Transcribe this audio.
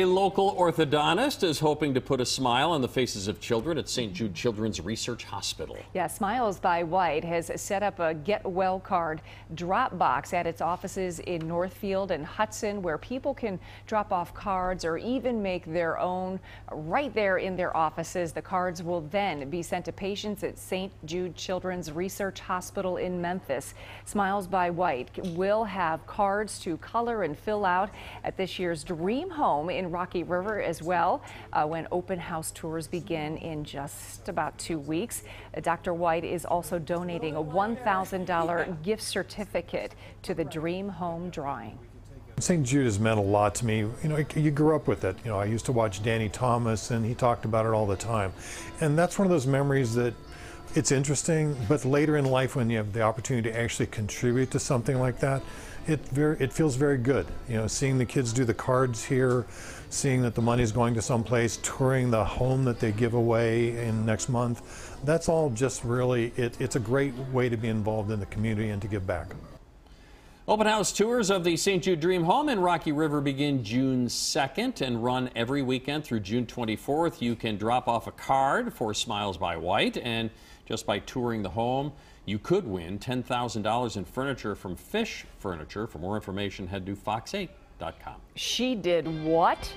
A local orthodontist is hoping to put a smile on the faces of children at St. Jude Children's Research Hospital. Yeah, Smiles by White has set up a Get Well card drop box at its offices in Northfield and Hudson where people can drop off cards or even make their own right there in their offices. The cards will then be sent to patients at St. Jude Children's Research Hospital in Memphis. Smiles by White will have cards to color and fill out at this year's Dream Home in Rocky River as well uh, when open house tours begin in just about two weeks. Uh, Dr. White is also donating a $1,000 gift certificate to the Dream Home drawing. St. Jude has meant a lot to me. You know, you grew up with it. You know, I used to watch Danny Thomas, and he talked about it all the time. And that's one of those memories that it's interesting, but later in life, when you have the opportunity to actually contribute to something like that, it very it feels very good. You know, seeing the kids do the cards here, seeing that the money's going to someplace, touring the home that they give away in next month. That's all just really it, it's a great way to be involved in the community and to give back. Open house tours of the St. Jude Dream Home in Rocky River begin June 2nd and run every weekend through June 24th. You can drop off a card for Smiles by White, and just by touring the home, you could win $10,000 in furniture from Fish Furniture. For more information, head to fox8.com. She did what?